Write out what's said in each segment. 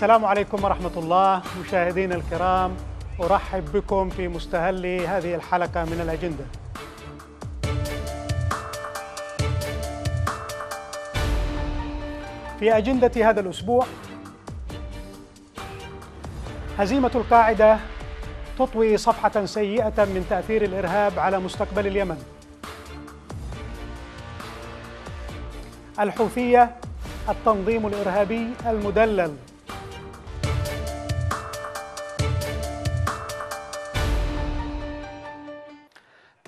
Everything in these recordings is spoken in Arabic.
السلام عليكم ورحمة الله مشاهدينا الكرام أرحب بكم في مستهل هذه الحلقة من الأجندة. في أجندة هذا الأسبوع هزيمة القاعدة تطوي صفحة سيئة من تأثير الإرهاب على مستقبل اليمن. الحوثية التنظيم الإرهابي المدلل.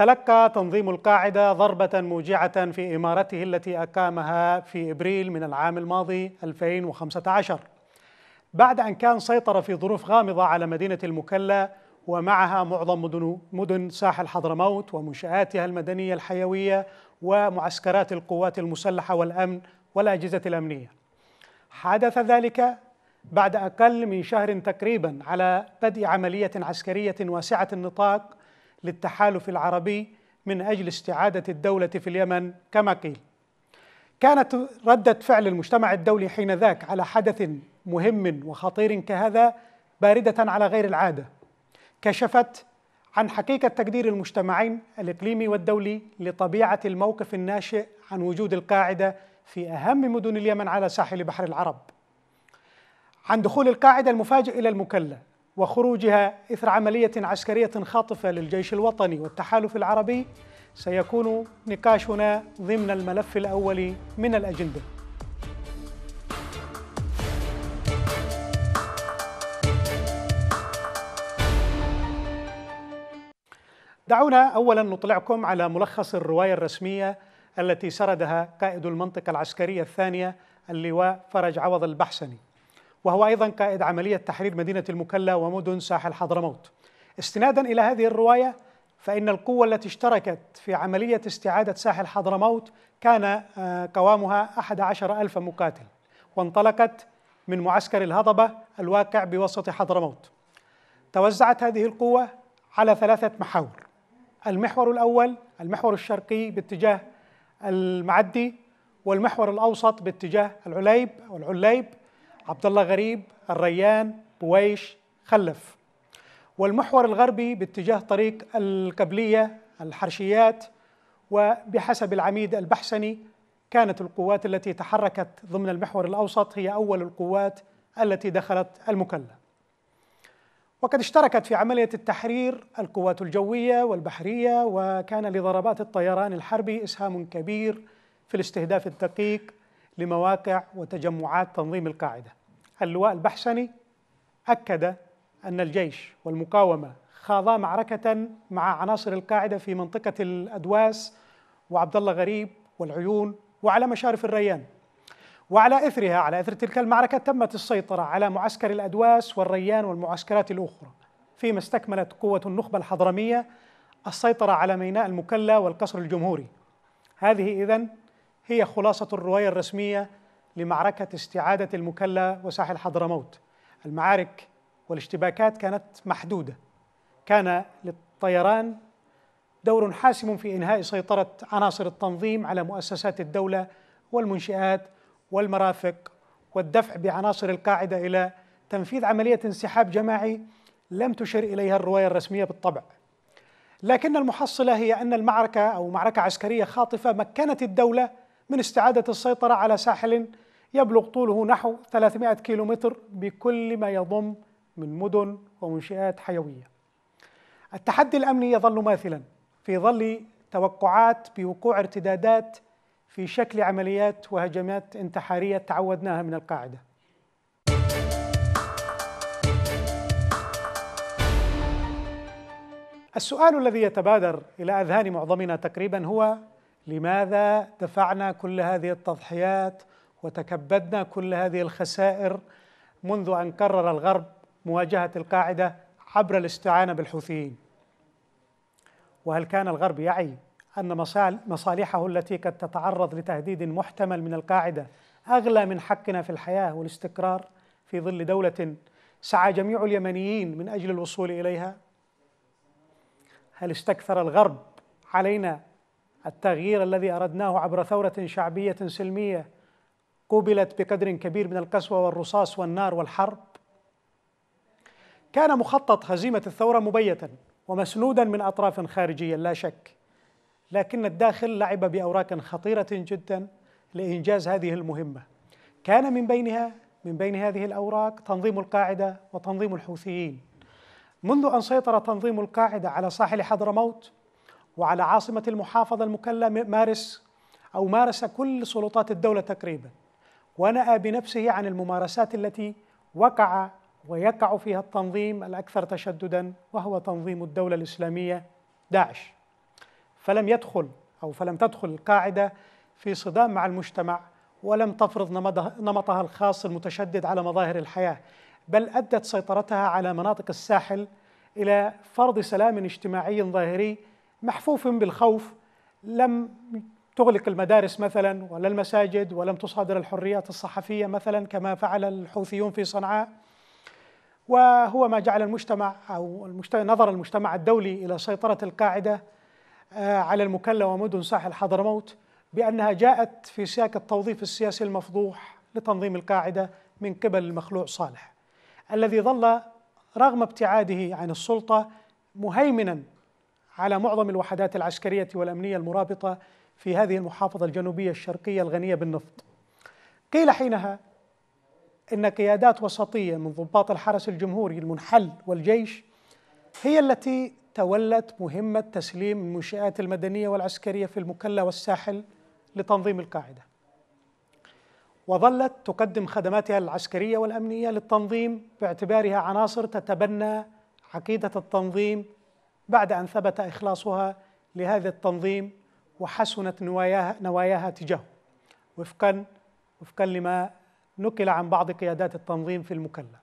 تلقى تنظيم القاعدة ضربة موجعة في إمارته التي أقامها في إبريل من العام الماضي 2015 بعد أن كان سيطر في ظروف غامضة على مدينة المكلا ومعها معظم مدن, مدن ساحل حضرموت ومنشآتها المدنية الحيوية ومعسكرات القوات المسلحة والأمن والأجهزة الأمنية. حدث ذلك بعد أقل من شهر تقريبا على بدء عملية عسكرية واسعة النطاق للتحالف العربي من أجل استعادة الدولة في اليمن كما قيل. كانت ردة فعل المجتمع الدولي حين ذاك على حدث مهم وخطير كهذا باردة على غير العادة. كشفت عن حقيقة تقدير المجتمعين الإقليمي والدولي لطبيعة الموقف الناشئ عن وجود القاعدة في أهم مدن اليمن على ساحل بحر العرب. عن دخول القاعدة المفاجئ إلى المكلا وخروجها إثر عملية عسكرية خاطفة للجيش الوطني والتحالف العربي سيكون نقاشنا ضمن الملف الأول من الأجندة. دعونا اولا نطلعكم على ملخص الرواية الرسمية التي سردها قائد المنطقة العسكرية الثانية اللواء فرج عوض البحسني. وهو أيضا قائد عملية تحرير مدينة المكلا ومدن ساحل حضرموت. استنادا إلى هذه الرواية فإن القوة التي اشتركت في عملية استعادة ساحل حضرموت كان قوامها أحد عشر ألف مقاتل وانطلقت من معسكر الهضبة الواقع بوسط حضرموت. توزعت هذه القوة على ثلاثة محاور. المحور الأول المحور الشرقي باتجاه المعدي والمحور الأوسط باتجاه العليب أو العليب عبد الله غريب الريان بويش خلف. والمحور الغربي باتجاه طريق القبلية الحرشيات وبحسب العميد البحسني كانت القوات التي تحركت ضمن المحور الأوسط هي أول القوات التي دخلت المكلا وقد اشتركت في عملية التحرير القوات الجوية والبحرية وكان لضربات الطيران الحربي إسهام كبير في الاستهداف الدقيق لمواقع وتجمعات تنظيم القاعدة. اللواء البحسني أكد أن الجيش والمقاومة خاضا معركة مع عناصر القاعدة في منطقة الأدواس وعبد الله غريب والعيون وعلى مشارف الريان. وعلى إثرها على إثر تلك المعركة تمت السيطرة على معسكر الأدواس والريان والمعسكرات الأخرى فيما استكملت قوة النخبة الحضرمية السيطرة على ميناء المكلا والقصر الجمهوري. هذه إذن هي خلاصة الرواية الرسمية لمعركة استعادة المكلا وساحل حضرموت. المعارك والاشتباكات كانت محدودة. كان للطيران دور حاسم في إنهاء سيطرة عناصر التنظيم على مؤسسات الدولة والمنشآت والمرافق والدفع بعناصر القاعدة إلى تنفيذ عملية انسحاب جماعي لم تشر إليها الرواية الرسمية بالطبع. لكن المحصلة هي أن المعركة أو معركة عسكرية خاطفة مكنت الدولة من استعادة السيطرة على ساحل يبلغ طوله نحو 300 كيلومتر بكل ما يضم من مدن ومنشآت حيوية. التحدي الأمني يظل ماثلا في ظل توقعات بوقوع ارتدادات في شكل عمليات وهجمات انتحارية تعودناها من القاعدة. السؤال الذي يتبادر إلى أذهان معظمنا تقريبا هو لماذا دفعنا كل هذه التضحيات وتكبدنا كل هذه الخسائر منذ أن قرر الغرب مواجهة القاعدة عبر الاستعانة بالحوثيين؟ وهل كان الغرب يعي أن مصالحه التي قد تتعرض لتهديد محتمل من القاعدة أغلى من حقنا في الحياة والاستقرار في ظل دولة سعى جميع اليمنيين من أجل الوصول إليها؟ هل استكثر الغرب علينا التغيير الذي أردناه عبر ثورة شعبية سلمية قوبلت بقدر كبير من القسوة والرصاص والنار والحرب. كان مخطط هزيمة الثورة مبيتا ومسنودا من أطراف خارجية لا شك. لكن الداخل لعب بأوراق خطيرة جدا لإنجاز هذه المهمة. كان من بينها من بين هذه الأوراق تنظيم القاعدة وتنظيم الحوثيين. منذ أن سيطر تنظيم القاعدة على ساحل حضرموت وعلى عاصمة المحافظة المكلا مارس أو مارس كل سلطات الدولة تقريبا. ونأى بنفسه عن الممارسات التي وقع ويقع فيها التنظيم الأكثر تشددا وهو تنظيم الدولة الإسلامية داعش. فلم يدخل أو فلم تدخل القاعدة في صدام مع المجتمع ولم تفرض نمطها الخاص المتشدد على مظاهر الحياة بل أدت سيطرتها على مناطق الساحل إلى فرض سلام اجتماعي ظاهري محفوف بالخوف لم تغلق المدارس مثلا ولا المساجد ولم تصادر الحريات الصحفية مثلا كما فعل الحوثيون في صنعاء. وهو ما جعل المجتمع أو نظر المجتمع الدولي إلى سيطرة القاعدة آه، على المكلا ومدن ساحل حضرموت بأنها جاءت في سياق التوظيف السياسي المفضوح لتنظيم القاعدة من قبل المخلوع صالح الذي ظل رغم ابتعاده عن السلطة مهيمنا على معظم الوحدات العسكرية والأمنية المرابطة في هذه المحافظة الجنوبية الشرقية الغنية بالنفط. قيل حينها إن قيادات وسطية من ضباط الحرس الجمهوري المنحل والجيش هي التي تولت مهمة تسليم المنشآت المدنية والعسكرية في المكلا والساحل لتنظيم القاعدة. وظلت تقدم خدماتها العسكرية والأمنية للتنظيم باعتبارها عناصر تتبنى عقيدة التنظيم بعد أن ثبت إخلاصها لهذا التنظيم وحسنت نواياها, نواياها تجاهه. وفقا وفقا لما نقل عن بعض قيادات التنظيم في المكلا.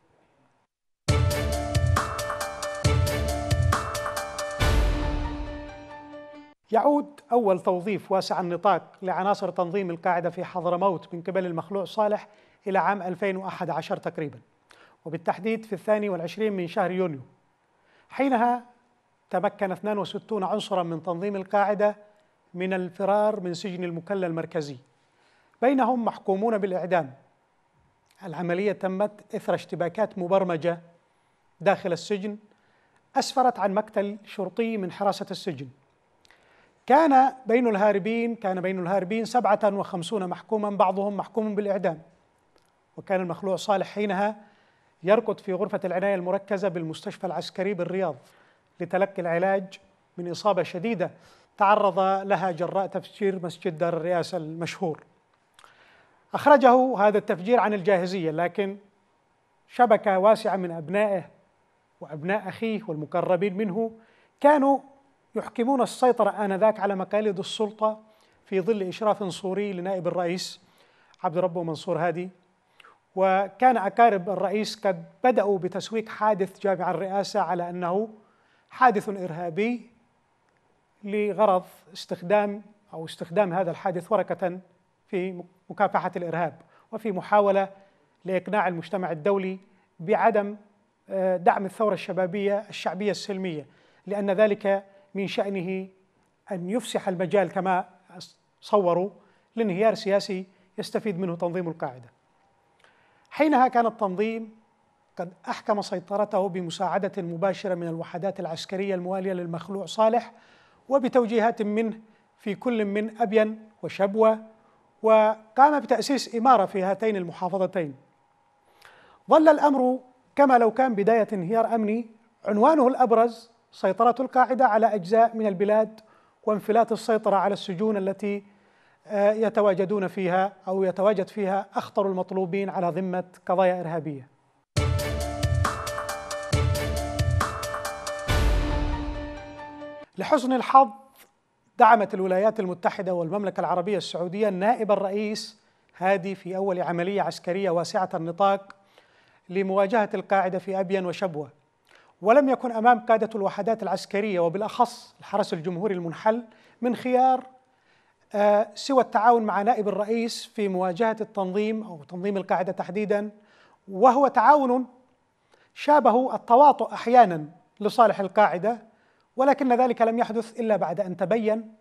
يعود أول توظيف واسع النطاق لعناصر تنظيم القاعدة في حضرموت من قبل المخلوع صالح إلى عام 2011 تقريبا. وبالتحديد في الثاني والعشرين من شهر يونيو. حينها تمكن 62 عنصرا من تنظيم القاعدة من الفرار من سجن المكلا المركزي. بينهم محكومون بالإعدام. العملية تمت إثر اشتباكات مبرمجة داخل السجن أسفرت عن مقتل شرطي من حراسة السجن. كان بين الهاربين كان بين الهاربين سبعة وخمسون محكوما بعضهم محكوم بالإعدام. وكان المخلوع صالح حينها يرقد في غرفة العناية المركزة بالمستشفى العسكري بالرياض. لتلقي العلاج من إصابة شديدة تعرض لها جراء تفجير مسجد دار الرئاسة المشهور. أخرجه هذا التفجير عن الجاهزية لكن شبكة واسعة من أبنائه وأبناء أخيه والمقربين منه. كانوا يحكمون السيطرة آنذاك على مقاليد السلطة في ظل إشراف صوري لنائب الرئيس عبد ربه منصور هادي. وكان أقارب الرئيس قد بدأوا بتسويق حادث جامع الرئاسة على أنه حادث إرهابي لغرض استخدام أو استخدام هذا الحادث ورقة في مكافحة الإرهاب وفي محاولة لإقناع المجتمع الدولي بعدم آه، دعم الثورة الشبابية الشعبية السلمية لأن ذلك من شأنه أن يفسح المجال كما صوروا لانهيار سياسي يستفيد منه تنظيم القاعدة. حينها كان التنظيم قد أحكم سيطرته بمساعدة مباشرة من الوحدات العسكرية الموالية للمخلوع صالح وبتوجيهات منه في كل من أبين وشبوة وقام بتأسيس إمارة في هاتين المحافظتين. ظل الأمر كما لو كان بداية انهيار أمني عنوانه الأبرز سيطرة القاعدة على أجزاء من البلاد وانفلات السيطرة على السجون التي آه، يتواجدون فيها أو يتواجد فيها أخطر المطلوبين على ذمة قضايا إرهابية. لحسن الحظ دعمت الولايات المتحدة والمملكة العربية السعودية نائب الرئيس هادي في أول عملية عسكرية واسعة النطاق لمواجهة القاعدة في أبين وشبوة. ولم يكن أمام قادة الوحدات العسكرية وبالأخص الحرس الجمهوري المنحل من خيار آه، سوى التعاون مع نائب الرئيس في مواجهة التنظيم أو تنظيم القاعدة تحديدا وهو تعاون شابه التواطؤ أحيانا لصالح القاعدة ولكن ذلك لم يحدث إلا بعد أن تبين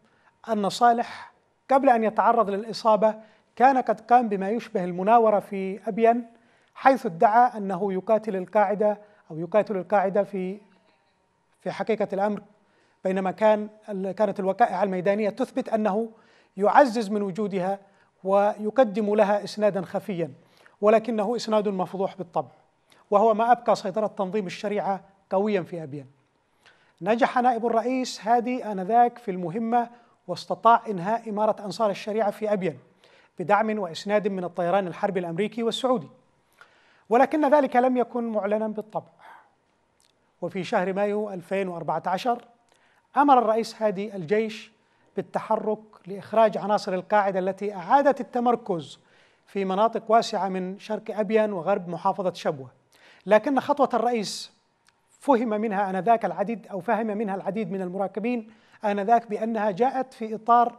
أن صالح قبل أن يتعرض للإصابة كان قد قام بما يشبه المناورة في أبين حيث ادعى أنه يقاتل القاعدة أو يقاتل القاعدة في في حقيقة الأمر بينما كان كانت الوقائع الميدانية تثبت أنه يعزز من وجودها ويقدم لها إسنادا خفيا ولكنه إسناد مفضوح بالطبع وهو ما أبقى سيطرة تنظيم الشريعة قويا في أبين. نجح نائب الرئيس هادي آنذاك في المهمة واستطاع إنهاء إمارة أنصار الشريعة في أبين بدعم وإسناد من الطيران الحربي الأمريكي والسعودي. ولكن ذلك لم يكن معلنا بالطبع. وفي شهر مايو 2014 أمر الرئيس هادي الجيش بالتحرك لإخراج عناصر القاعدة التي أعادت التمركز في مناطق واسعة من شرق أبين وغرب محافظة شبوة. لكن خطوة الرئيس فهم منها آنذاك العديد أو فهم منها العديد من المراقبين آنذاك بأنها جاءت في إطار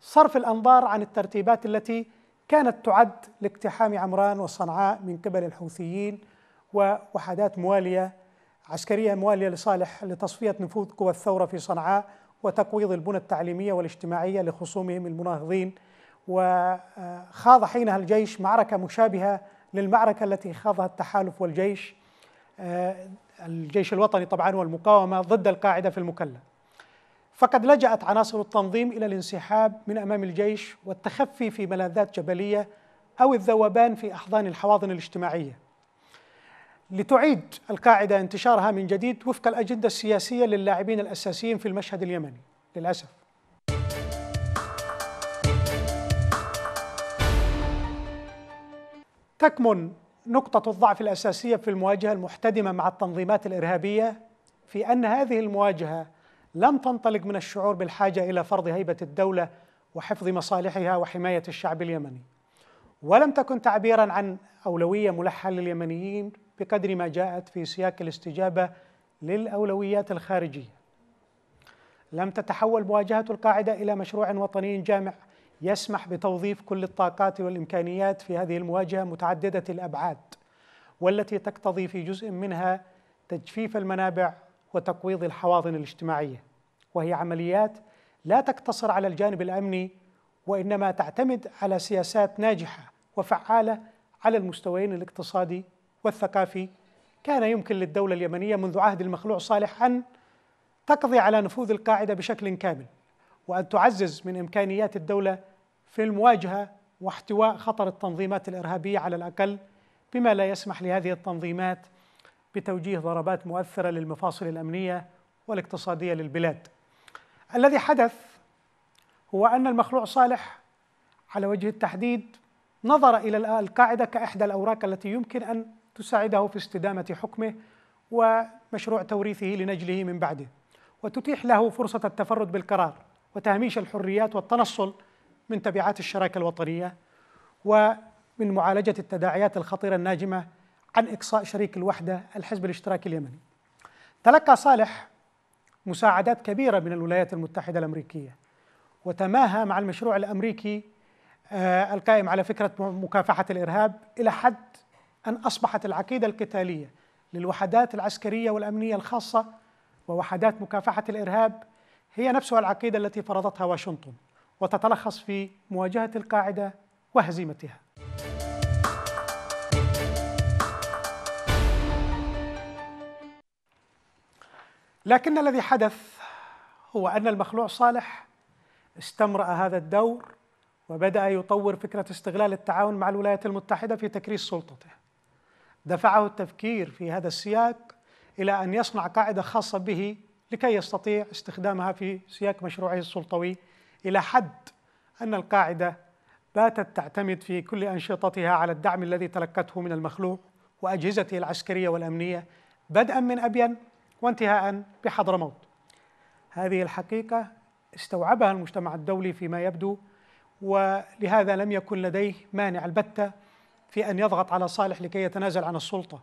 صرف الأنظار عن الترتيبات التي كانت تعد لاقتحام عمران وصنعاء من قبل الحوثيين ووحدات موالية عسكرية موالية لصالح لتصفية نفوذ قوى الثورة في صنعاء وتقويض البنى التعليمية والاجتماعية لخصومهم المناهضين وخاض حينها الجيش معركة مشابهة للمعركة التي خاضها التحالف والجيش. الجيش الوطني طبعا والمقاومة ضد القاعدة في المكلا فقد لجأت عناصر التنظيم إلى الانسحاب من أمام الجيش والتخفي في ملاذات جبلية أو الذوبان في أحضان الحواضن الاجتماعية. لتعيد القاعدة انتشارها من جديد وفق الأجندة السياسية للاعبين الأساسيين في المشهد اليمني للأسف. تكمن نقطة الضعف الأساسية في المواجهة المحتدمة مع التنظيمات الإرهابية في أن هذه المواجهة لم تنطلق من الشعور بالحاجة إلى فرض هيبة الدولة وحفظ مصالحها وحماية الشعب اليمني. ولم تكن تعبيرا عن أولوية ملحة لليمنيين بقدر ما جاءت في سياق الاستجابة للأولويات الخارجية. لم تتحول مواجهة القاعدة إلى مشروع وطني جامع يسمح بتوظيف كل الطاقات والإمكانيات في هذه المواجهة متعددة الأبعاد والتي تقتضي في جزء منها تجفيف المنابع وتقويض الحواضن الاجتماعية. وهي عمليات لا تقتصر على الجانب الأمني وإنما تعتمد على سياسات ناجحة وفعالة على المستويين الاقتصادي والثقافي. كان يمكن للدولة اليمنية منذ عهد المخلوع صالح أن تقضي على نفوذ القاعدة بشكل كامل وأن تعزز من إمكانيات الدولة في المواجهة واحتواء خطر التنظيمات الإرهابية على الأقل بما لا يسمح لهذه التنظيمات بتوجيه ضربات مؤثرة للمفاصل الأمنية والاقتصادية للبلاد. الذي حدث هو أن المخلوع صالح على وجه التحديد نظر إلى القاعدة كإحدى الأوراق التي يمكن أن تساعده في استدامة حكمه ومشروع توريثه لنجله من بعده وتتيح له فرصة التفرد بالقرار وتهميش الحريات والتنصل من تبعات الشراكة الوطنية ومن معالجة التداعيات الخطيرة الناجمة عن إقصاء شريك الوحدة الحزب الاشتراكي اليمني. تلقى صالح مساعدات كبيرة من الولايات المتحدة الأمريكية وتماهى مع المشروع الأمريكي آه، القائم على فكرة مكافحة الإرهاب إلى حد أن أصبحت العقيدة القتالية للوحدات العسكرية والأمنية الخاصة ووحدات مكافحة الإرهاب هي نفسها العقيدة التي فرضتها واشنطن. وتتلخص في مواجهة القاعدة وهزيمتها. لكن الذي حدث هو أن المخلوع صالح استمرأ هذا الدور وبدأ يطور فكرة استغلال التعاون مع الولايات المتحدة في تكريس سلطته. دفعه التفكير في هذا السياق إلى أن يصنع قاعدة خاصة به لكي يستطيع استخدامها في سياق مشروعه السلطوي إلى حد أن القاعدة باتت تعتمد في كل أنشطتها على الدعم الذي تلقته من المخلوق وأجهزته العسكرية والأمنية بدءا من أبين وانتهاء بحضرموت هذه الحقيقة استوعبها المجتمع الدولي فيما يبدو ولهذا لم يكن لديه مانع البتة في أن يضغط على صالح لكي يتنازل عن السلطة.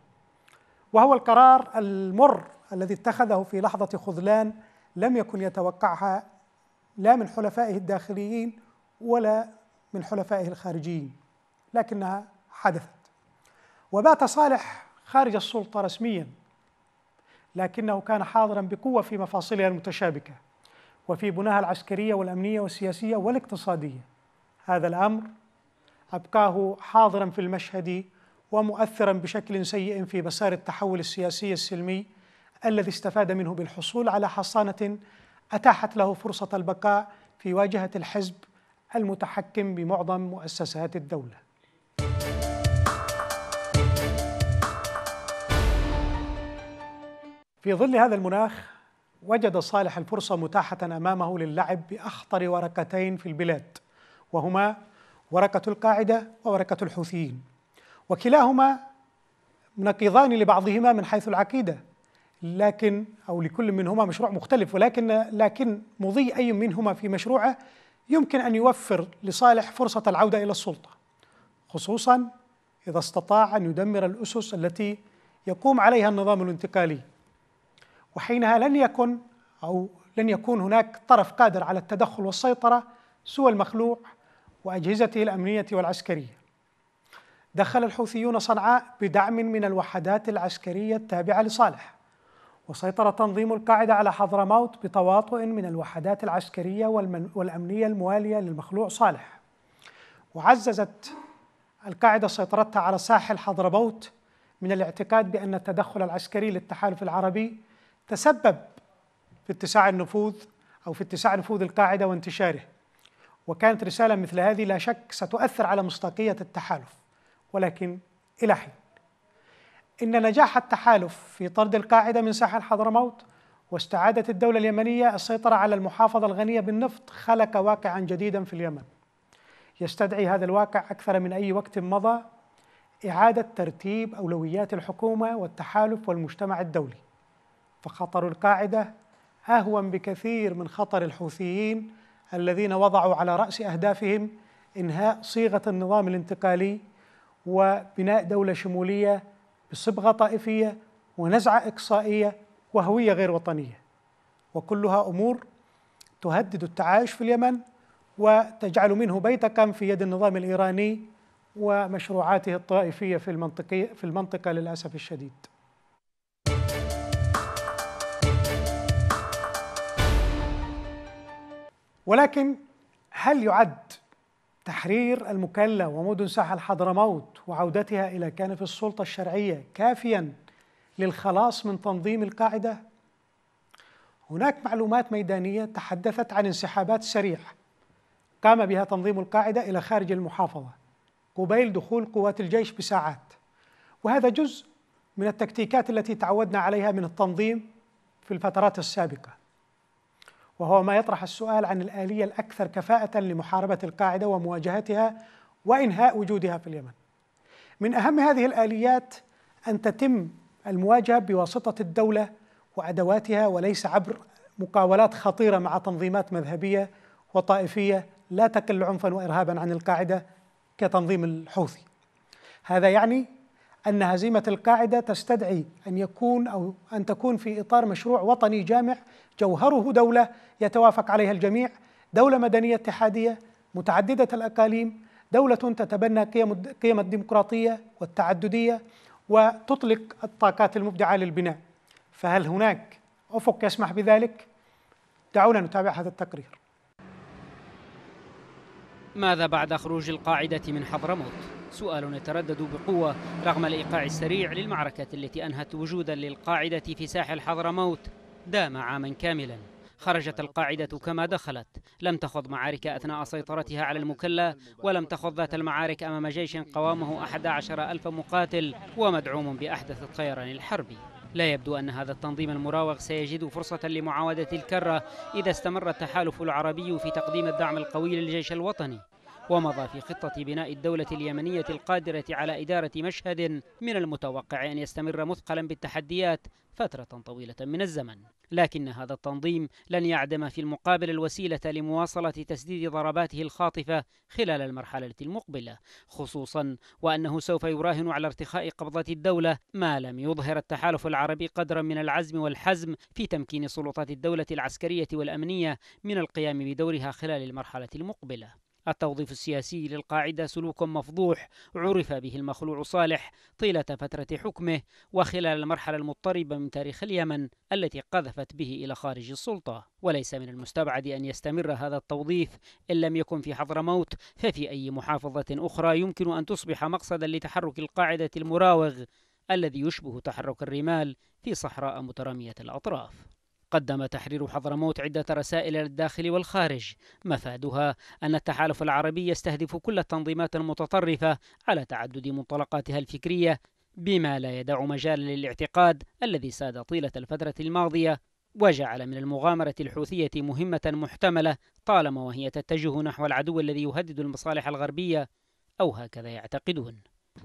وهو القرار المر الذي اتخذه في لحظة خذلان لم يكن يتوقعها لا من حلفائه الداخليين ولا من حلفائه الخارجيين لكنها حدثت. وبات صالح خارج السلطة رسميا لكنه كان حاضرا بقوة في مفاصلها المتشابكة وفي بناها العسكرية والأمنية والسياسية والاقتصادية. هذا الأمر أبقاه حاضرا في المشهد ومؤثرا بشكل سيء في مسار التحول السياسي السلمي الذي استفاد منه بالحصول على حصانة أتاحت له فرصة البقاء في واجهة الحزب المتحكم بمعظم مؤسسات الدولة. في ظل هذا المناخ وجد صالح الفرصة متاحة أمامه للعب بأخطر ورقتين في البلاد وهما ورقة القاعدة وورقة الحوثيين. وكلاهما نقيضان لبعضهما من حيث العقيدة لكن أو لكل منهما مشروع مختلف ولكن لكن مضي أي منهما في مشروعه يمكن أن يوفر لصالح فرصة العودة إلى السلطة خصوصا إذا استطاع أن يدمر الأسس التي يقوم عليها النظام الانتقالي. وحينها لن يكن أو لن يكون هناك طرف قادر على التدخل والسيطرة سوى المخلوع وأجهزته الأمنية والعسكرية. دخل الحوثيون صنعاء بدعم من الوحدات العسكرية التابعة لصالح. وسيطر تنظيم القاعدة على حضرموت بتواطؤ من الوحدات العسكرية والأمنية الموالية للمخلوع صالح. وعززت القاعدة سيطرتها على ساحل حضرموت من الاعتقاد بأن التدخل العسكري للتحالف العربي تسبب في اتساع النفوذ أو في اتساع نفوذ القاعدة وانتشاره. وكانت رسالة مثل هذه لا شك ستؤثر على مصداقية التحالف. ولكن إلى حين؟ إن نجاح التحالف في طرد القاعدة من ساحل حضرموت واستعادة الدولة اليمنية السيطرة على المحافظة الغنية بالنفط خلق واقعا جديدا في اليمن. يستدعي هذا الواقع أكثر من أي وقت مضى إعادة ترتيب أولويات الحكومة والتحالف والمجتمع الدولي. فخطر القاعدة أهون بكثير من خطر الحوثيين الذين وضعوا على رأس أهدافهم إنهاء صيغة النظام الانتقالي وبناء دولة شمولية بصبغة طائفية ونزعة إقصائية وهوية غير وطنية وكلها أمور تهدد التعايش في اليمن وتجعل منه بيتكم في يد النظام الإيراني ومشروعاته الطائفية في المنطقة في المنطقة للأسف الشديد. ولكن هل يعد تحرير المكلا ومدن ساحل حضرموت وعودتها إلى كنف السلطة الشرعية كافيا للخلاص من تنظيم القاعدة. هناك معلومات ميدانية تحدثت عن انسحابات سريعه قام بها تنظيم القاعدة إلى خارج المحافظة قبيل دخول قوات الجيش بساعات. وهذا جزء من التكتيكات التي تعودنا عليها من التنظيم في الفترات السابقة. وهو ما يطرح السؤال عن الآلية الأكثر كفاءة لمحاربة القاعدة ومواجهتها وإنهاء وجودها في اليمن. من أهم هذه الآليات أن تتم المواجهة بواسطة الدولة وأدواتها وليس عبر مقاولات خطيرة مع تنظيمات مذهبية وطائفية لا تكل عنفا وإرهابا عن القاعدة كتنظيم الحوثي. هذا يعني أن هزيمة القاعدة تستدعي أن يكون أو أن تكون في إطار مشروع وطني جامع جوهره دولة يتوافق عليها الجميع دولة مدنية اتحادية متعددة الأقاليم دولة تتبنى قيم قيم الديمقراطية والتعددية وتطلق الطاقات المبدعة للبناء فهل هناك أفق يسمح بذلك؟ دعونا نتابع هذا التقرير ماذا بعد خروج القاعدة من حضرموت؟ سؤال يتردد بقوة رغم الإيقاع السريع للمعركة التي أنهت وجودا للقاعدة في ساحل حضرموت دام عاما كاملا. خرجت القاعدة كما دخلت. لم تخض معارك أثناء سيطرتها على المكلا ولم تخض ذات المعارك أمام جيش قوامه أحد عشر ألف مقاتل ومدعوم بأحدث الطيران الحربي لا يبدو أن هذا التنظيم المراوغ سيجد فرصة لمعاودة الكرة إذا استمر التحالف العربي في تقديم الدعم القوي للجيش الوطني. ومضى في خطة بناء الدولة اليمنية القادرة على إدارة مشهد من المتوقع أن يستمر مثقلا بالتحديات فترة طويلة من الزمن. لكن هذا التنظيم لن يعدم في المقابل الوسيلة لمواصلة تسديد ضرباته الخاطفة خلال المرحلة المقبلة خصوصا وأنه سوف يراهن على ارتخاء قبضة الدولة ما لم يظهر التحالف العربي قدرا من العزم والحزم في تمكين سلطات الدولة العسكرية والأمنية من القيام بدورها خلال المرحلة المقبلة. التوظيف السياسي للقاعدة سلوك مفضوح عرف به المخلوع صالح طيلة فترة حكمه وخلال المرحلة المضطربة من تاريخ اليمن التي قذفت به إلى خارج السلطة. وليس من المستبعد أن يستمر هذا التوظيف إن لم يكن في حضرموت ففي أي محافظة أخرى يمكن أن تصبح مقصدا لتحرك القاعدة المراوغ الذي يشبه تحرك الرمال في صحراء مترامية الأطراف. قدم تحرير حضرموت عدة رسائل للداخل والخارج. مفادها أن التحالف العربي يستهدف كل التنظيمات المتطرفة على تعدد منطلقاتها الفكرية بما لا يدع مجال للاعتقاد الذي ساد طيلة الفترة الماضية وجعل من المغامرة الحوثية مهمة محتملة طالما وهي تتجه نحو العدو الذي يهدد المصالح الغربية أو هكذا يعتقدون.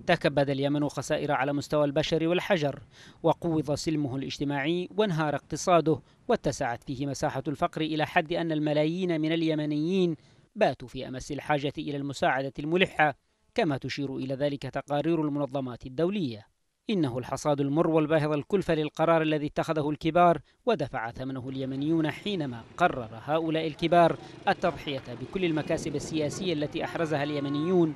تكبد اليمن خسائر على مستوى البشر والحجر وقوض سلمه الاجتماعي وانهار اقتصاده واتسعت فيه مساحة الفقر إلى حد أن الملايين من اليمنيين باتوا في أمس الحاجة إلى المساعدة الملحة كما تشير إلى ذلك تقارير المنظمات الدولية. إنه الحصاد المر والباهظ الكلفة للقرار الذي اتخذه الكبار ودفع ثمنه اليمنيون حينما قرر هؤلاء الكبار التضحية بكل المكاسب السياسية التي أحرزها اليمنيون.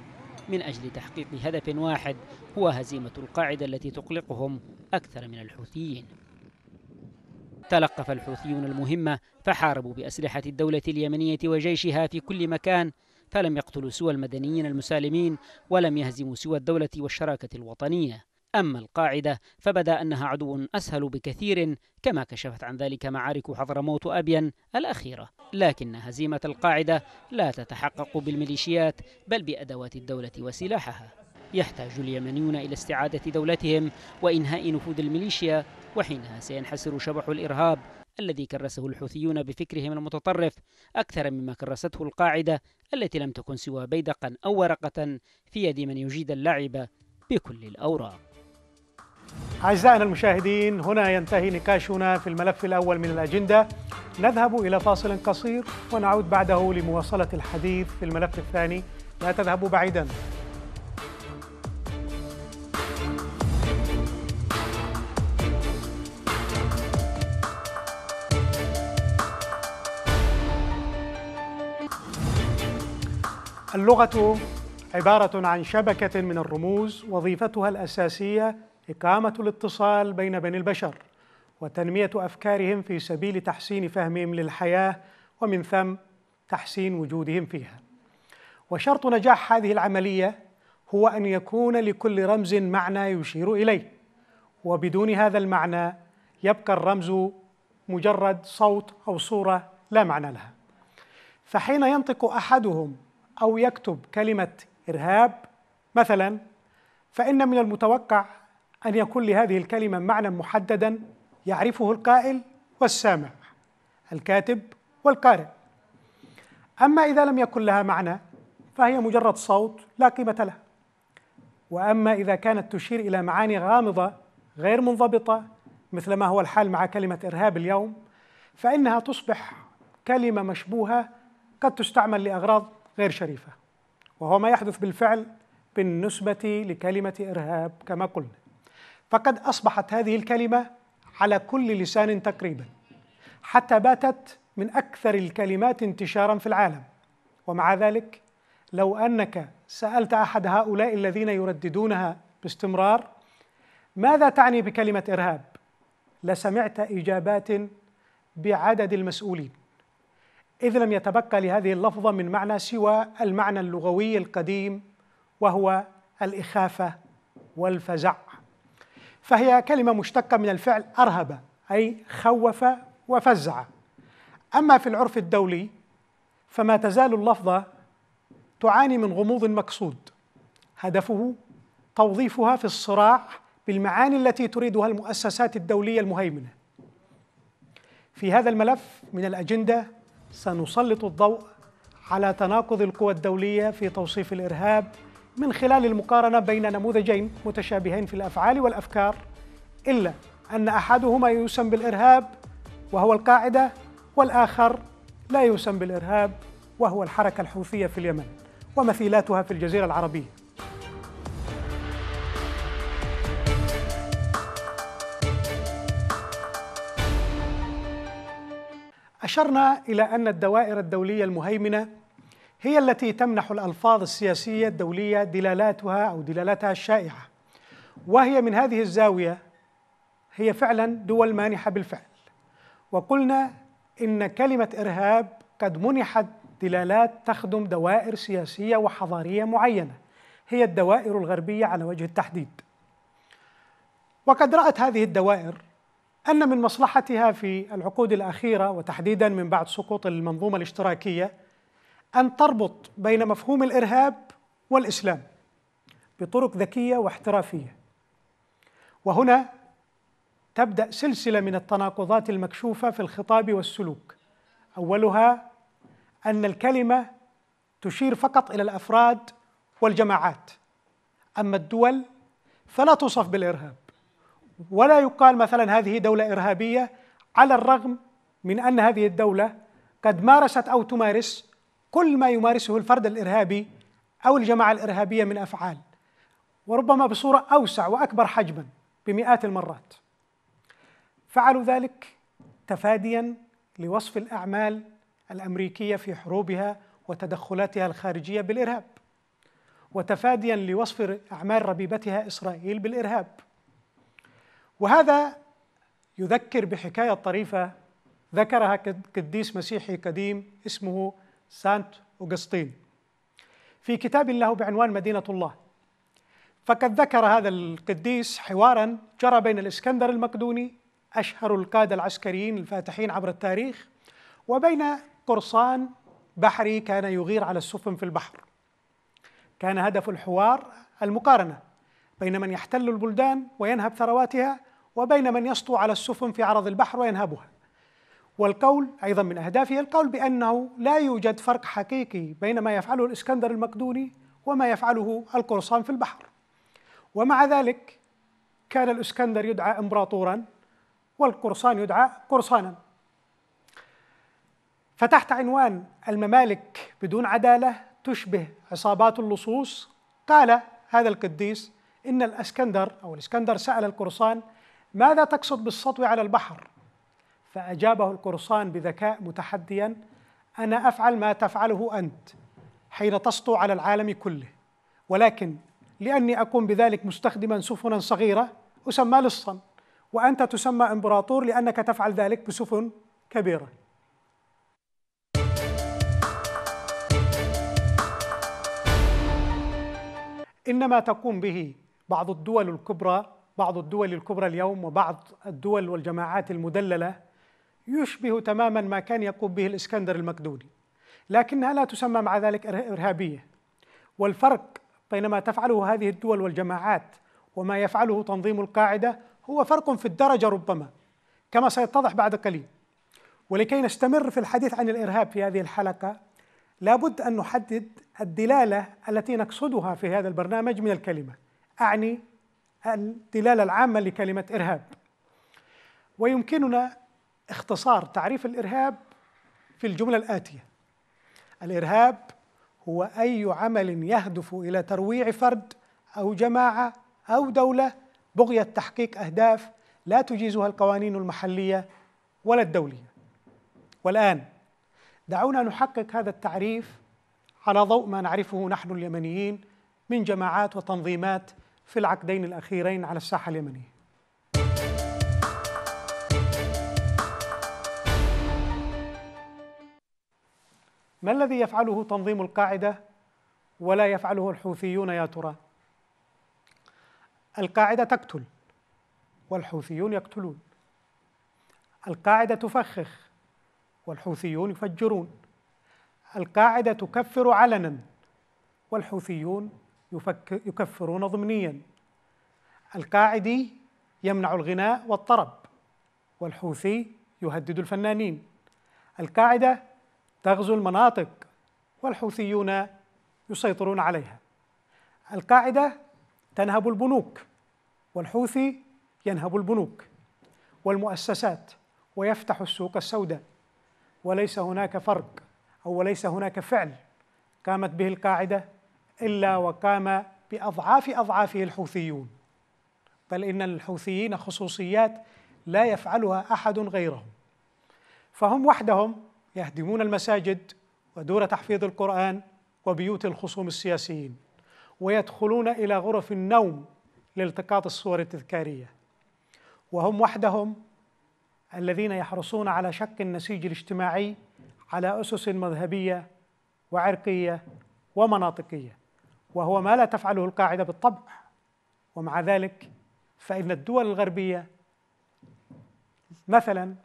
من أجل تحقيق هدف واحد هو هزيمة القاعدة التي تقلقهم أكثر من الحوثيين. تلقف الحوثيون المهمة فحاربوا بأسلحة الدولة اليمنية وجيشها في كل مكان فلم يقتلوا سوى المدنيين المسالمين ولم يهزموا سوى الدولة والشراكة الوطنية. أما القاعدة فبدا أنها عدو أسهل بكثير كما كشفت عن ذلك معارك حضرموت وأبين الأخيرة. لكن هزيمة القاعدة لا تتحقق بالميليشيات بل بأدوات الدولة وسلاحها. يحتاج اليمنيون إلى استعادة دولتهم وإنهاء نفوذ الميليشيا وحينها سينحسر شبح الإرهاب الذي كرسه الحوثيون بفكرهم المتطرف أكثر مما كرسته القاعدة التي لم تكن سوى بيدقا أو ورقة في يد من يجيد اللعب بكل الأوراق. أعزائنا المشاهدين هنا ينتهي نقاشنا في الملف الأول من الأجندة. نذهب إلى فاصل قصير ونعود بعده لمواصلة الحديث في الملف الثاني. لا تذهبوا بعيدا. اللغة عبارة عن شبكة من الرموز وظيفتها الأساسية إقامة الاتصال بين بني البشر وتنمية أفكارهم في سبيل تحسين فهمهم للحياة ومن ثم تحسين وجودهم فيها. وشرط نجاح هذه العملية هو أن يكون لكل رمز معنى يشير إليه، وبدون هذا المعنى يبقى الرمز مجرد صوت أو صورة لا معنى لها. فحين ينطق أحدهم أو يكتب كلمة إرهاب مثلا فإن من المتوقع أن يكون لهذه الكلمة معنى محددا يعرفه القائل والسامع الكاتب والقارئ. أما إذا لم يكن لها معنى فهي مجرد صوت لا قيمة له. وأما إذا كانت تشير إلى معاني غامضة غير منضبطة مثل ما هو الحال مع كلمة إرهاب اليوم فإنها تصبح كلمة مشبوهة قد تستعمل لأغراض غير شريفة. وهو ما يحدث بالفعل بالنسبة لكلمة إرهاب كما قلنا. فقد أصبحت هذه الكلمة على كل لسان تقريبا حتى باتت من أكثر الكلمات انتشارا في العالم. ومع ذلك لو أنك سألت أحد هؤلاء الذين يرددونها باستمرار ماذا تعني بكلمة إرهاب؟ لسمعت إجابات بعدد المسؤولين. إذ لم يتبقى لهذه اللفظة من معنى سوى المعنى اللغوي القديم وهو الإخافة والفزع. فهي كلمة مشتقة من الفعل أرهب أي خوف وفزع. أما في العرف الدولي فما تزال اللفظة تعاني من غموض مقصود. هدفه توظيفها في الصراع بالمعاني التي تريدها المؤسسات الدولية المهيمنة. في هذا الملف من الأجندة سنسلط الضوء على تناقض القوى الدولية في توصيف الإرهاب من خلال المقارنة بين نموذجين متشابهين في الأفعال والأفكار إلا أن أحدهما يسمى بالإرهاب وهو القاعدة والآخر لا يسمى بالإرهاب وهو الحركة الحوثية في اليمن ومثيلاتها في الجزيرة العربية. أشرنا إلى أن الدوائر الدولية المهيمنة هي التي تمنح الألفاظ السياسية الدولية دلالاتها أو دلالاتها الشائعة. وهي من هذه الزاوية هي فعلا دول مانحة بالفعل. وقلنا إن كلمة إرهاب قد منحت دلالات تخدم دوائر سياسية وحضارية معينة. هي الدوائر الغربية على وجه التحديد. وقد رأت هذه الدوائر أن من مصلحتها في العقود الأخيرة وتحديدا من بعد سقوط المنظومة الاشتراكية أن تربط بين مفهوم الإرهاب والإسلام بطرق ذكية واحترافية. وهنا تبدأ سلسلة من التناقضات المكشوفة في الخطاب والسلوك. أولها أن الكلمة تشير فقط إلى الأفراد والجماعات. أما الدول فلا توصف بالإرهاب ولا يقال مثلا هذه دولة إرهابية على الرغم من أن هذه الدولة قد مارست أو تمارس كل ما يمارسه الفرد الإرهابي أو الجماعة الإرهابية من أفعال وربما بصورة أوسع وأكبر حجما بمئات المرات. فعلوا ذلك تفاديا لوصف الأعمال الأمريكية في حروبها وتدخلاتها الخارجية بالإرهاب وتفاديا لوصف أعمال ربيبتها إسرائيل بالإرهاب. وهذا يذكر بحكاية طريفة ذكرها قديس مسيحي قديم اسمه سانت اوغسطين في كتاب له بعنوان مدينة الله. فقد ذكر هذا القديس حوارا جرى بين الإسكندر المقدوني أشهر القادة العسكريين الفاتحين عبر التاريخ وبين قرصان بحري كان يغير على السفن في البحر. كان هدف الحوار المقارنة بين من يحتل البلدان وينهب ثرواتها وبين من يسطو على السفن في عرض البحر وينهبها. والقول أيضا من أهدافه القول بأنه لا يوجد فرق حقيقي بين ما يفعله الإسكندر المقدوني وما يفعله القرصان في البحر. ومع ذلك كان الإسكندر يدعى امبراطورا والقرصان يدعى قرصانا. فتحت عنوان الممالك بدون عدالة تشبه عصابات اللصوص. قال هذا القديس إن الإسكندر أو الإسكندر سأل القرصان ماذا تقصد بالسطو على البحر؟ فأجابه القرصان بذكاء متحديا أنا أفعل ما تفعله أنت حين تسطو على العالم كله ولكن لأني اقوم بذلك مستخدما سفنا صغيرة أسمى لصا وأنت تسمى إمبراطور لأنك تفعل ذلك بسفن كبيرة. إنما تقوم به بعض الدول الكبرى بعض الدول الكبرى اليوم وبعض الدول والجماعات المدللة يشبه تماما ما كان يقوم به الإسكندر المقدوني لكنها لا تسمى مع ذلك إرهابية. والفرق بين ما تفعله هذه الدول والجماعات وما يفعله تنظيم القاعدة هو فرق في الدرجة ربما كما سيتضح بعد قليل. ولكي نستمر في الحديث عن الإرهاب في هذه الحلقة لابد أن نحدد الدلالة التي نقصدها في هذا البرنامج من الكلمة. أعني الدلالة العامة لكلمة إرهاب. ويمكننا اختصار تعريف الإرهاب في الجملة الآتية. الإرهاب هو أي عمل يهدف إلى ترويع فرد أو جماعة أو دولة بغية تحقيق أهداف لا تجيزها القوانين المحلية ولا الدولية. والآن دعونا نحقق هذا التعريف على ضوء ما نعرفه نحن اليمنيين من جماعات وتنظيمات في العقدين الأخيرين على الساحة اليمنية. ما الذي يفعله تنظيم القاعدة ولا يفعله الحوثيون يا ترى؟ القاعدة تقتل والحوثيون يقتلون. القاعدة تفخخ والحوثيون يفجرون. القاعدة تكفر علنا والحوثيون يكفرون ضمنيا. القاعدي يمنع الغناء والطرب والحوثي يهدد الفنانين. القاعدة تغزو المناطق والحوثيون يسيطرون عليها. القاعدة تنهب البنوك والحوثي ينهب البنوك والمؤسسات ويفتح السوق السوداء. وليس هناك فرق أو وليس هناك فعل قامت به القاعدة إلا وقام بأضعاف أضعافه الحوثيون. بل إن الحوثيين خصوصيات لا يفعلها أحد غيرهم. فهم وحدهم يهدمون المساجد ودور تحفيظ القرآن وبيوت الخصوم السياسيين ويدخلون إلى غرف النوم لالتقاط الصور التذكارية. وهم وحدهم الذين يحرصون على شق النسيج الاجتماعي على أسس مذهبية وعرقية ومناطقية. وهو ما لا تفعله القاعدة بالطبع. ومع ذلك فإن الدول الغربية مثلا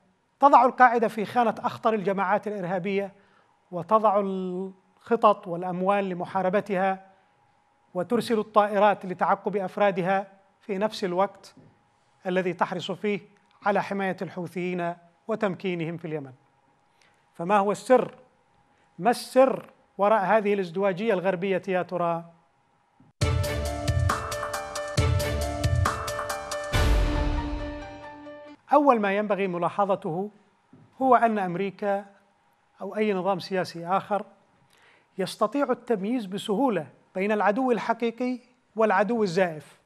تضع القاعدة في خانة أخطر الجماعات الإرهابية وتضع الخطط والأموال لمحاربتها وترسل الطائرات لتعقب أفرادها في نفس الوقت الذي تحرص فيه على حماية الحوثيين وتمكينهم في اليمن فما هو السر؟ ما السر وراء هذه الازدواجية الغربية يا ترى؟ أول ما ينبغي ملاحظته هو أن أمريكا أو أي نظام سياسي آخر يستطيع التمييز بسهولة بين العدو الحقيقي والعدو الزائف.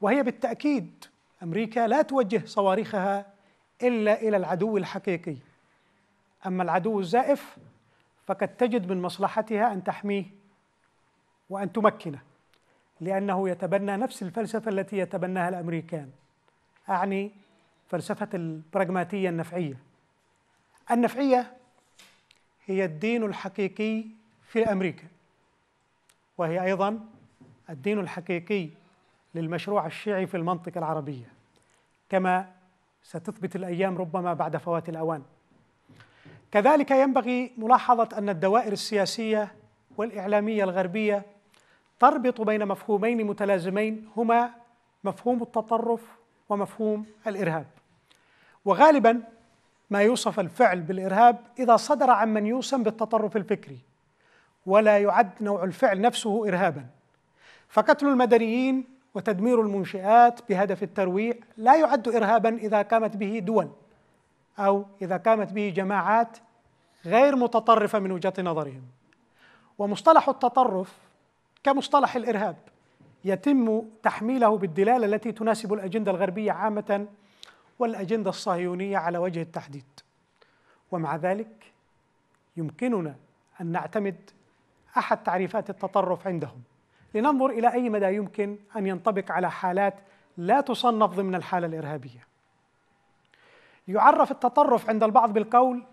وهي بالتأكيد أمريكا لا توجه صواريخها إلا إلى العدو الحقيقي. أما العدو الزائف فقد تجد من مصلحتها أن تحميه وأن تمكنه لأنه يتبنى نفس الفلسفة التي يتبناها الأمريكان أعني فلسفة البراغماتية النفعية. النفعية هي الدين الحقيقي في أمريكا وهي أيضا الدين الحقيقي للمشروع الشيعي في المنطقة العربية كما ستثبت الأيام ربما بعد فوات الأوان. كذلك ينبغي ملاحظة أن الدوائر السياسية والإعلامية الغربية تربط بين مفهومين متلازمين هما مفهوم التطرف ومفهوم الإرهاب. وغالبا ما يوصف الفعل بالإرهاب إذا صدر عن من يوسم بالتطرف الفكري ولا يعد نوع الفعل نفسه إرهابا. فقتل المدنيين وتدمير المنشآت بهدف الترويع لا يعد إرهابا إذا قامت به دول أو إذا قامت به جماعات غير متطرفة من وجهة نظرهم. ومصطلح التطرف كمصطلح الإرهاب يتم تحميله بالدلالة التي تناسب الأجندة الغربية عامة والأجندة الصهيونية على وجه التحديد. ومع ذلك يمكننا أن نعتمد أحد تعريفات التطرف عندهم. لننظر إلى أي مدى يمكن أن ينطبق على حالات لا تصنف ضمن الحالة الإرهابية. يعرف التطرف عند البعض بالقول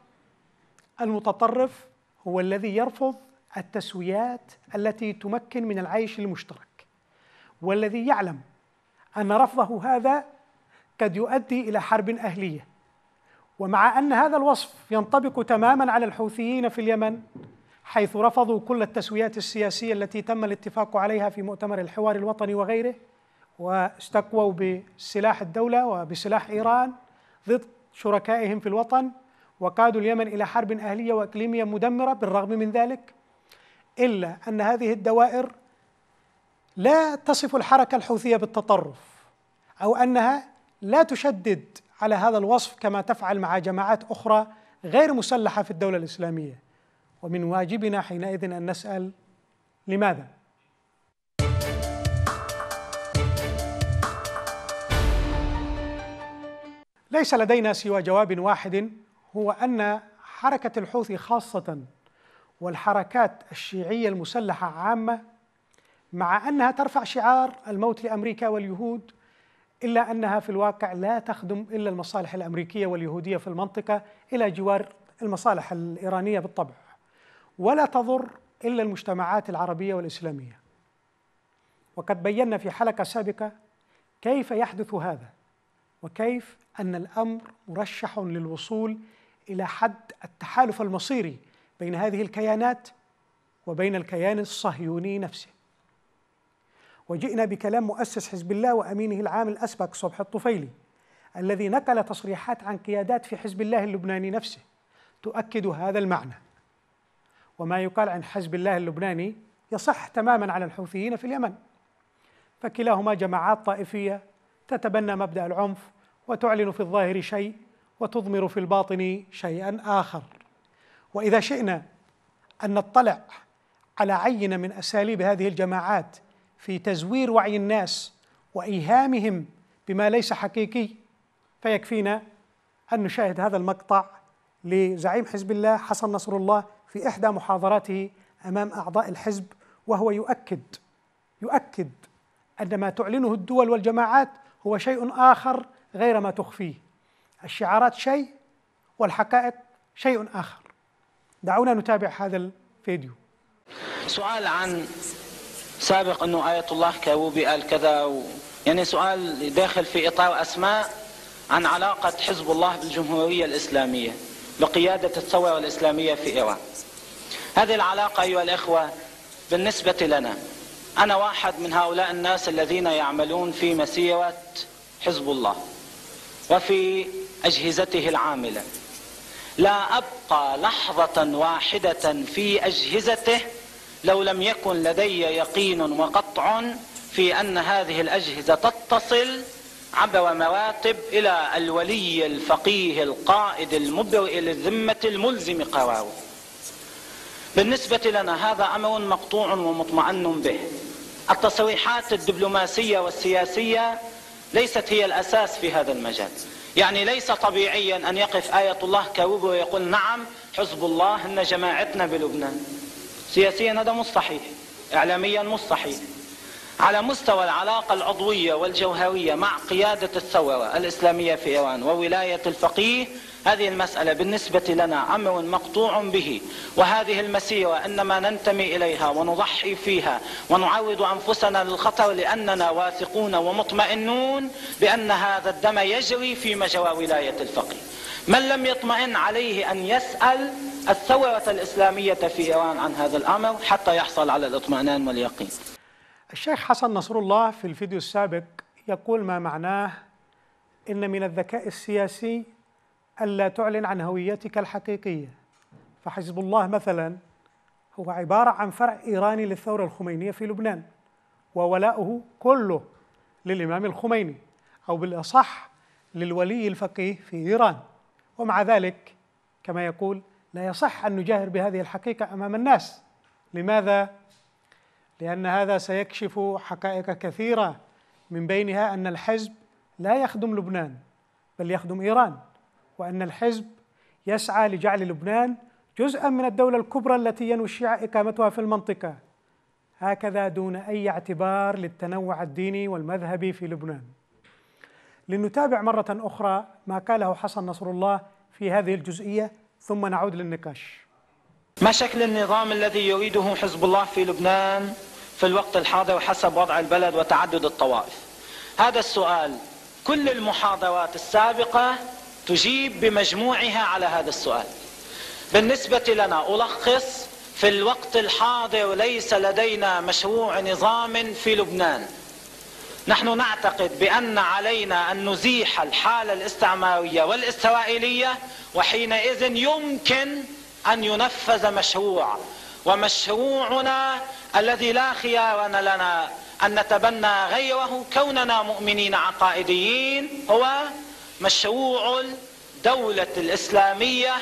المتطرف هو الذي يرفض التسويات التي تمكن من العيش المشترك. والذي يعلم أن رفضه هذا قد يؤدي إلى حرب أهلية. ومع أن هذا الوصف ينطبق تماما على الحوثيين في اليمن حيث رفضوا كل التسويات السياسية التي تم الاتفاق عليها في مؤتمر الحوار الوطني وغيره واستقووا بسلاح الدولة وبسلاح إيران ضد شركائهم في الوطن وقادوا اليمن إلى حرب أهلية وإقليمية مدمرة بالرغم من ذلك إلا أن هذه الدوائر لا تصف الحركة الحوثية بالتطرف أو أنها لا تشدد على هذا الوصف كما تفعل مع جماعات أخرى غير مسلحة في الدولة الإسلامية. ومن واجبنا حينئذ أن نسأل لماذا؟ ليس لدينا سوى جواب واحد هو أن حركة الحوثي خاصة والحركات الشيعية المسلحة عامة مع أنها ترفع شعار الموت لأمريكا واليهود إلا أنها في الواقع لا تخدم إلا المصالح الأمريكية واليهودية في المنطقة إلى جوار المصالح الإيرانية بالطبع ولا تضر إلا المجتمعات العربية والإسلامية. وقد بينا في حلقة سابقة كيف يحدث هذا وكيف أن الأمر مرشح للوصول إلى حد التحالف المصيري بين هذه الكيانات وبين الكيان الصهيوني نفسه. وجئنا بكلام مؤسس حزب الله وأمينه العام الأسبق صبح الطفيلي الذي نقل تصريحات عن قيادات في حزب الله اللبناني نفسه. تؤكد هذا المعنى. وما يقال عن حزب الله اللبناني يصح تماما على الحوثيين في اليمن. فكلاهما جماعات طائفية تتبنى مبدأ العنف وتعلن في الظاهر شيء وتضمر في الباطن شيئا آخر. وإذا شئنا أن نطلع على عينه من أساليب هذه الجماعات في تزوير وعي الناس وإيهامهم بما ليس حقيقي فيكفينا أن نشاهد هذا المقطع لزعيم حزب الله حسن نصر الله في إحدى محاضراته أمام أعضاء الحزب وهو يؤكد يؤكد أن ما تعلنه الدول والجماعات هو شيء آخر غير ما تخفيه. الشعارات شيء والحقائق شيء آخر. دعونا نتابع هذا الفيديو. سؤال عن سابق أنه آية الله كاوبي قال كذا و... يعني سؤال داخل في إطار أسماء عن علاقة حزب الله بالجمهورية الإسلامية بقيادة الثورة الإسلامية في إيران. هذه العلاقة أيها الإخوة بالنسبة لنا. أنا واحد من هؤلاء الناس الذين يعملون في مسيرة حزب الله وفي أجهزته العاملة. لا أبقى لحظة واحدة في أجهزته لو لم يكن لدي يقين وقطع في أن هذه الأجهزة تتصل عبر مراتب إلى الولي الفقيه القائد المبرئ للذمة الملزم قراره. بالنسبة لنا هذا أمر مقطوع ومطمئن به. التصريحات الدبلوماسية والسياسية ليست هي الأساس في هذا المجال. يعني ليس طبيعيا أن يقف آية الله كروب ويقول نعم حزب الله إن جماعتنا بلبنان. سياسيا هذا مستحيل اعلاميا مستحيل. على مستوى العلاقة العضوية والجوهرية مع قيادة الثورة الإسلامية في إيران وولاية الفقيه هذه المسألة بالنسبة لنا أمر مقطوع به. وهذه المسيرة إنما ننتمي إليها ونضحي فيها ونعود أنفسنا للخطر لأننا واثقون ومطمئنون بأن هذا الدم يجري في مجرى ولاية الفقيه. من لم يطمئن عليه أن يسأل الثورة الإسلامية في إيران عن هذا الأمر حتى يحصل على الاطمئنان واليقين. الشيخ حسن نصر الله في الفيديو السابق يقول ما معناه إن من الذكاء السياسي ألا تعلن عن هويتك الحقيقية. فحزب الله مثلا هو عبارة عن فرع إيراني للثورة الخمينية في لبنان وولاؤه كله للإمام الخميني أو بالأصح للولي الفقيه في إيران. ومع ذلك كما يقول لا يصح أن نجاهر بهذه الحقيقة أمام الناس. لماذا؟ لأن هذا سيكشف حقائق كثيرة من بينها أن الحزب لا يخدم لبنان بل يخدم إيران وأن الحزب يسعى لجعل لبنان جزءا من الدولة الكبرى التي ينوي الشيعه إقامتها في المنطقة. هكذا دون أي اعتبار للتنوع الديني والمذهبي في لبنان. لنتابع مرة أخرى ما قاله حسن نصر الله في هذه الجزئية ثم نعود للنقاش. ما شكل النظام الذي يريده حزب الله في لبنان في الوقت الحاضر حسب وضع البلد وتعدد الطوائف؟ هذا السؤال كل المحاضرات السابقة تجيب بمجموعها على هذا السؤال. بالنسبة لنا ألخص في الوقت الحاضر ليس لدينا مشروع نظام في لبنان. نحن نعتقد بأن علينا أن نزيح الحالة الاستعمارية والإسرائيلية وحينئذ يمكن أن ينفذ مشروع. ومشروعنا الذي لا خيار لنا أن نتبنى غيره كوننا مؤمنين عقائديين هو مشروع الدولة الإسلامية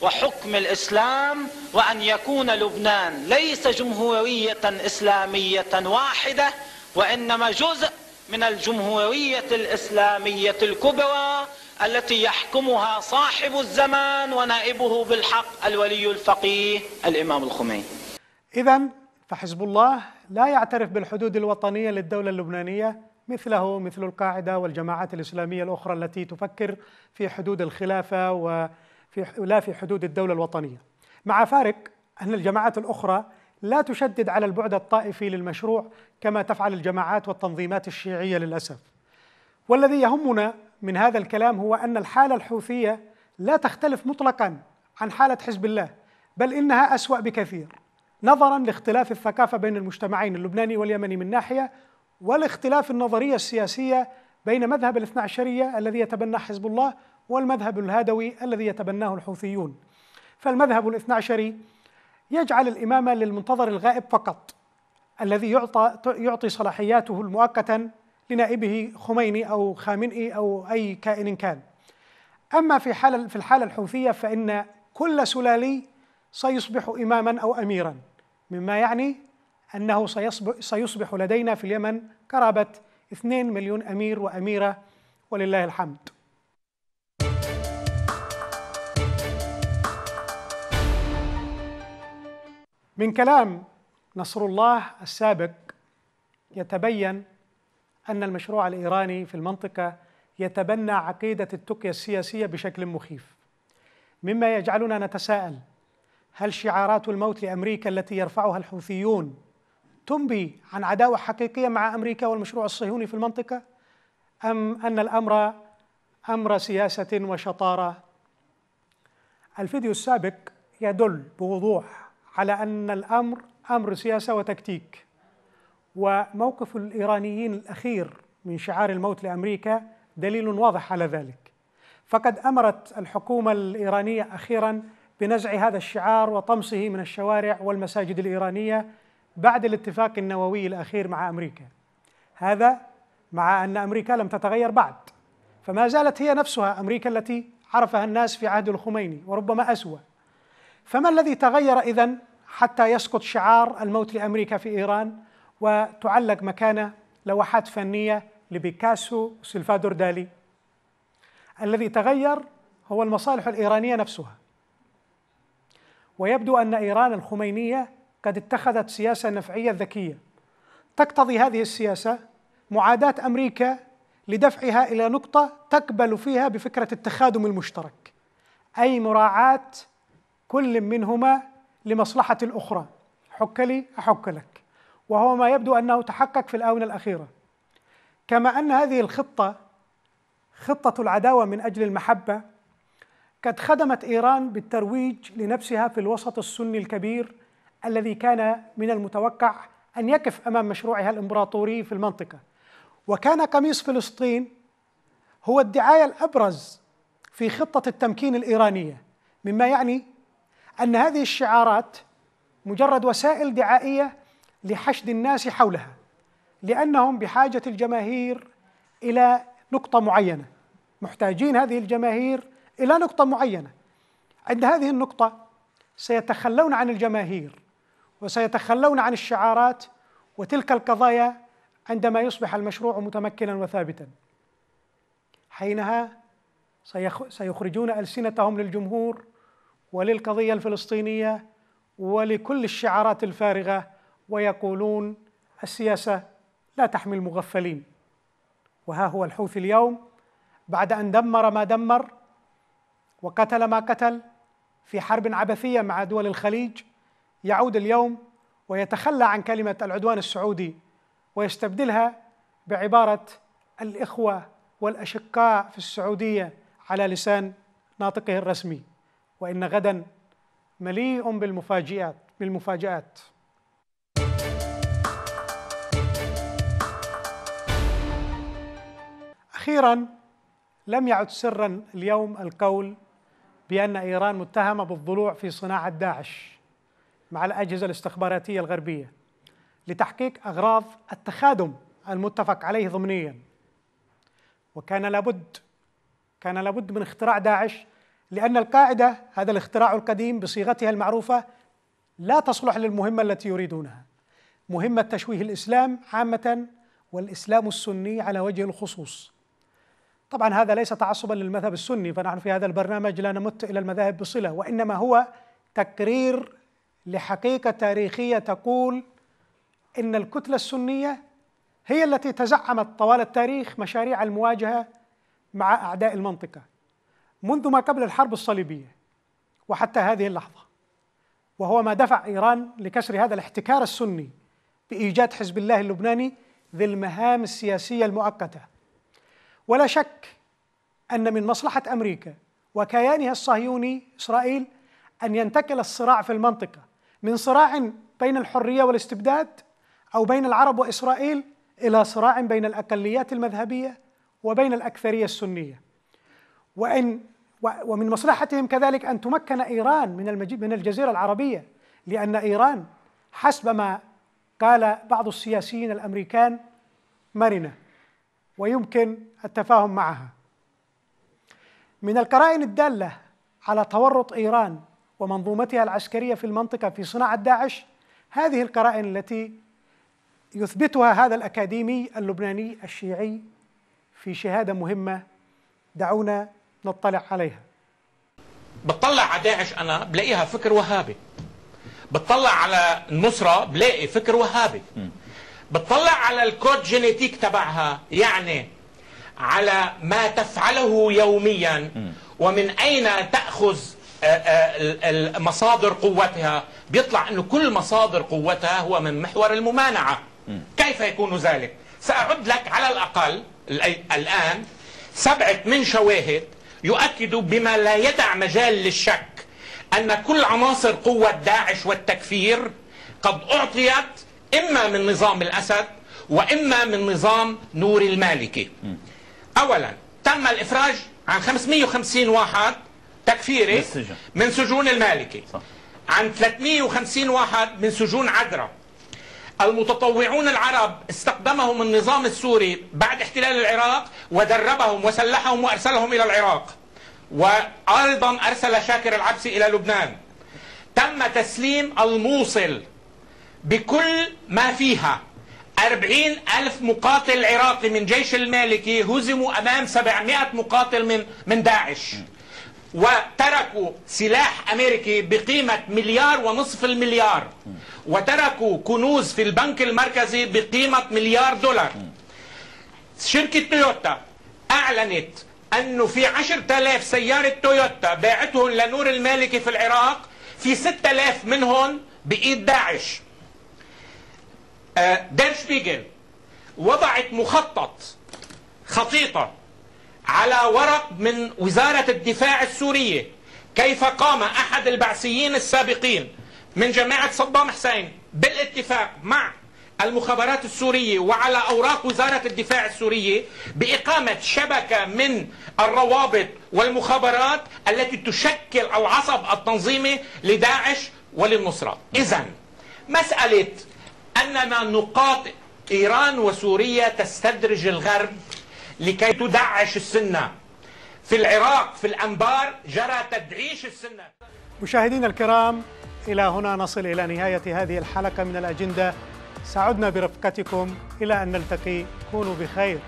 وحكم الإسلام وأن يكون لبنان ليس جمهورية إسلامية واحدة وإنما جزء من الجمهورية الإسلامية الكبرى التي يحكمها صاحب الزمان ونائبه بالحق الولي الفقيه الإمام الخميني. إذا فحزب الله لا يعترف بالحدود الوطنية للدولة اللبنانية مثله مثل القاعدة والجماعات الإسلامية الأخرى التي تفكر في حدود الخلافة وفي لا في حدود الدولة الوطنية. مع فارق أن الجماعات الأخرى لا تشدد على البعد الطائفي للمشروع كما تفعل الجماعات والتنظيمات الشيعية للأسف. والذي يهمنا من هذا الكلام هو أن الحالة الحوثية لا تختلف مطلقا عن حالة حزب الله، بل إنها أسوأ بكثير. نظرا لاختلاف الثقافة بين المجتمعين اللبناني واليمني من ناحية والاختلاف النظرية السياسية بين مذهب الاثنى عشريه الذي يتبناه حزب الله والمذهب الهادوي الذي يتبناه الحوثيون. فالمذهب الاثنى عشري يجعل الإمامة للمنتظر الغائب فقط الذي يعطى يعطي صلاحياته المؤقتا لنائبه خميني أو خامنئي أو أي كائن كان. أما في حالة في الحالة الحوثية فإن كل سلالي سيصبح إماما أو أميرا مما يعني أنه سيصبح لدينا في اليمن قرابة 2 مليون أمير وأميرة ولله الحمد. من كلام نصر الله السابق يتبين أن المشروع الإيراني في المنطقة يتبنى عقيدة التقية السياسية بشكل مخيف. مما يجعلنا نتساءل هل شعارات الموت لأمريكا التي يرفعها الحوثيون تنبي عن عداوة حقيقية مع أمريكا والمشروع الصهيوني في المنطقة؟ أم أن الأمر أمر سياسة وشطارة؟ الفيديو السابق يدل بوضوح على أن الأمر أمر سياسة وتكتيك. وموقف الإيرانيين الأخير من شعار الموت لأمريكا دليل واضح على ذلك. فقد أمرت الحكومة الإيرانية أخيرا بنزع هذا الشعار وطمسه من الشوارع والمساجد الإيرانية بعد الاتفاق النووي الأخير مع أمريكا. هذا مع أن أمريكا لم تتغير بعد. فما زالت هي نفسها أمريكا التي عرفها الناس في عهد الخميني وربما أسوأ. فما الذي تغير اذا حتى يسقط شعار الموت لأمريكا في إيران وتعلق مكانه لوحات فنية لبيكاسو وسلفادور دالي. الذي تغير هو المصالح الإيرانية نفسها. ويبدو أن إيران الخمينية قد اتخذت سياسة نفعية ذكية. تقتضي هذه السياسة معاداة أمريكا لدفعها إلى نقطة تقبل فيها بفكرة التخادم المشترك أي مراعاة كل منهما لمصلحة الأخرى. حك لي أحك لك. وهو ما يبدو أنه تحقق في الآونة الأخيرة. كما أن هذه الخطة خطة العداوة من أجل المحبة قد خدمت إيران بالترويج لنفسها في الوسط السني الكبير الذي كان من المتوقع أن يقف أمام مشروعها الإمبراطوري في المنطقة. وكان قميص فلسطين هو الدعاية الأبرز في خطة التمكين الإيرانية مما يعني أن هذه الشعارات مجرد وسائل دعائية لحشد الناس حولها لأنهم بحاجة الجماهير إلى نقطة معينة. محتاجين هذه الجماهير إلى نقطة معينة. عند هذه النقطة سيتخلون عن الجماهير وسيتخلون عن الشعارات وتلك القضايا عندما يصبح المشروع متمكنا وثابتا. حينها سيخرجون ألسنتهم للجمهور وللقضية الفلسطينية ولكل الشعارات الفارغة ويقولون السياسة لا تحمي المغفلين. وها هو الحوثي اليوم بعد أن دمر ما دمر وقتل ما قتل في حرب عبثية مع دول الخليج يعود اليوم ويتخلى عن كلمة العدوان السعودي ويستبدلها بعبارة الإخوة والأشقاء في السعودية على لسان ناطقه الرسمي. وإن غدا مليء بالمفاجئات بالمفاجآت. أخيرا لم يعد سرا اليوم القول بأن إيران متهمة بالضلوع في صناعة داعش مع الأجهزة الاستخباراتية الغربية لتحقيق أغراض التخادم المتفق عليه ضمنيا. وكان لابد كان لابد من اختراع داعش لأن القاعدة هذا الاختراع القديم بصيغتها المعروفة لا تصلح للمهمة التي يريدونها. مهمة تشويه الإسلام عامة والإسلام السني على وجه الخصوص. طبعا هذا ليس تعصبا للمذهب السني فنحن في هذا البرنامج لا نمت إلى المذاهب بصلة وإنما هو تقرير لحقيقة تاريخية تقول إن الكتلة السنية هي التي تزعمت طوال التاريخ مشاريع المواجهة مع أعداء المنطقة. منذ ما قبل الحرب الصليبية وحتى هذه اللحظة وهو ما دفع إيران لكسر هذا الاحتكار السني بإيجاد حزب الله اللبناني ذي المهام السياسية المؤقتة. ولا شك أن من مصلحة أمريكا وكيانها الصهيوني إسرائيل أن ينتقل الصراع في المنطقة من صراع بين الحرية والاستبداد أو بين العرب وإسرائيل إلى صراع بين الأقليات المذهبية وبين الأكثرية السنية. وإن ومن مصلحتهم كذلك أن تمكن إيران من من الجزيرة العربية لأن إيران حسب ما قال بعض السياسيين الأمريكان مرنة ويمكن التفاهم معها. من القرائن الدالة على تورط إيران ومنظومتها العسكرية في المنطقة في صناعه داعش هذه القرائن التي يثبتها هذا الأكاديمي اللبناني الشيعي في شهادة مهمة دعونا نطلع عليها. بطلع على داعش أنا بلاقيها فكر وهابي. بتطلع على النصرة بلاقي فكر وهابي. بتطلع على الكود جينيتيك تبعها يعني على ما تفعله يوميا. ومن أين تأخذ آه، آه، مصادر قوتها؟ بيطلع أنه كل مصادر قوتها هو من محور الممانعة. كيف يكون ذلك؟ سأعد لك على الأقل الآن سبعة من شواهد يؤكدوا بما لا يدع مجال للشك أن كل عناصر قوة داعش والتكفير قد أعطيت إما من نظام الأسد وإما من نظام نور المالكي. أولا تم الإفراج عن 550 واحد تكفيري من سجون المالكي. صح. عن 350 واحد من سجون عدرا. المتطوعون العرب استقدمهم النظام السوري بعد احتلال العراق ودربهم وسلحهم وأرسلهم إلى العراق. وأيضا أرسل شاكر العبسي إلى لبنان. تم تسليم الموصل بكل ما فيها. أربعين ألف مقاتل عراقي من جيش المالكي هزموا أمام سبعمائة مقاتل من من داعش. وتركوا سلاح أمريكي بقيمة مليار ونصف المليار وتركوا كنوز في البنك المركزي بقيمة مليار دولار. شركة تويوتا أعلنت أنه في عشر تلاف سيارة تويوتا باعتهم لنور المالكي في العراق في ستة آلاف منهم بإيد داعش. دير شبيجل وضعت مخطط خطيطة على ورق من وزارة الدفاع السورية. كيف قام أحد البعثيين السابقين من جماعة صدام حسين بالاتفاق مع المخابرات السورية وعلى أوراق وزارة الدفاع السورية بإقامة شبكة من الروابط والمخابرات التي تشكل العصب التنظيمي لداعش وللنصرة. إذا مسألة أننا نقاطع إيران وسوريا تستدرج الغرب لكي تدعش السنة. في العراق في الأنبار جرى تدعيش السنة. مشاهدينا الكرام إلى هنا نصل إلى نهاية هذه الحلقة من الأجندة. سعدنا برفقتكم. إلى أن نلتقي كونوا بخير.